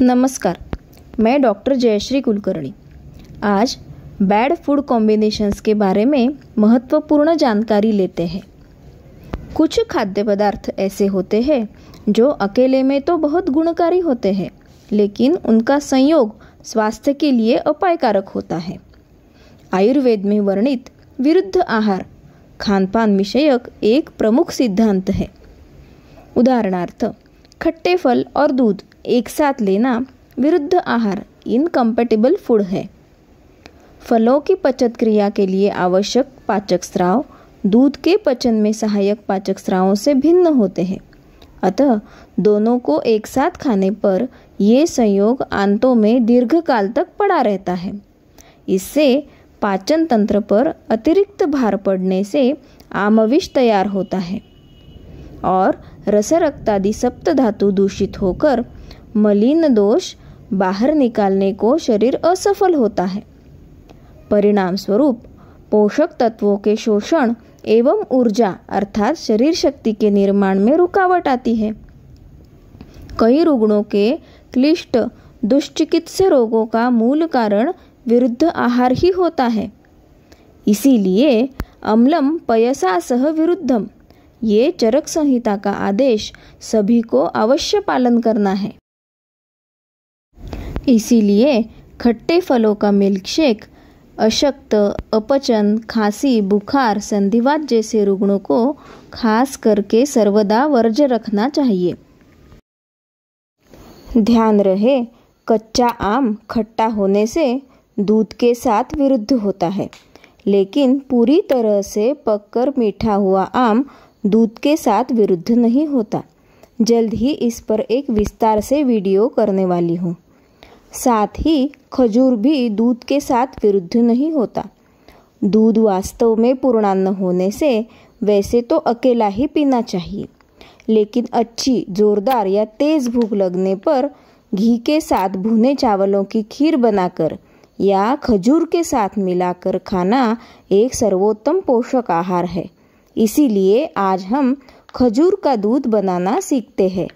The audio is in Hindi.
नमस्कार, मैं डॉक्टर जयश्री कुलकर्णी। आज बैड फ़ूड कॉम्बिनेशंस के बारे में महत्वपूर्ण जानकारी लेते हैं। कुछ खाद्य पदार्थ ऐसे होते हैं जो अकेले में तो बहुत गुणकारी होते हैं, लेकिन उनका संयोग स्वास्थ्य के लिए अपायकारक होता है। आयुर्वेद में वर्णित विरुद्ध आहार, खानपान विषयक एक प्रमुख सिद्धांत है। उदाहरणार्थ, खट्टे फल और दूध। एक साथ लेना विरुद्ध आहार इनकम्पेटेबल फ़ूड है। फलों की पचत क्रिया के लिए आवश्यक पाचक स्राव, दूध के पचन में सहायक पाचक स्रावों से भिन्न होते हैं। अतः दोनों को एक साथ खाने पर ये संयोग आंतों में दीर्घकाल तक पड़ा रहता है। इससे पाचन तंत्र पर अतिरिक्त भार पड़ने से आमविष तैयार होता है और रसरक्तादि सप्त धातु दूषित होकर मलिन दोष बाहर निकालने को शरीर असफल होता है। परिणाम स्वरूप पोषक तत्वों के शोषण एवं ऊर्जा अर्थात शरीर शक्ति के निर्माण में रुकावट आती है। कई रुग्णों के क्लिष्ट दुष्चिकित्स्य रोगों का मूल कारण विरुद्ध आहार ही होता है। इसीलिए अम्लम पयसा सह विरुद्धम, ये चरक संहिता का आदेश सभी को अवश्य पालन करना है। इसीलिए खट्टे फलों का मिल्कशेक, अशक्त, अपचन, खांसी, बुखार, संधिवात जैसे रुग्णों को खास करके सर्वदा वर्ज रखना चाहिए। ध्यान रहे, कच्चा आम खट्टा होने से दूध के साथ विरुद्ध होता है, लेकिन पूरी तरह से पककर मीठा हुआ आम दूध के साथ विरुद्ध नहीं होता। जल्द ही इस पर एक विस्तार से वीडियो करने वाली हूँ। साथ ही खजूर भी दूध के साथ विरुद्ध नहीं होता। दूध वास्तव में पूर्णान्न होने से वैसे तो अकेला ही पीना चाहिए, लेकिन अच्छी, जोरदार या तेज़ भूख लगने पर घी के साथ भुने चावलों की खीर बनाकर या खजूर के साथ मिलाकर खाना एक सर्वोत्तम पोषक आहार है। इसीलिए आज हम खजूर का दूध बनाना सीखते हैं।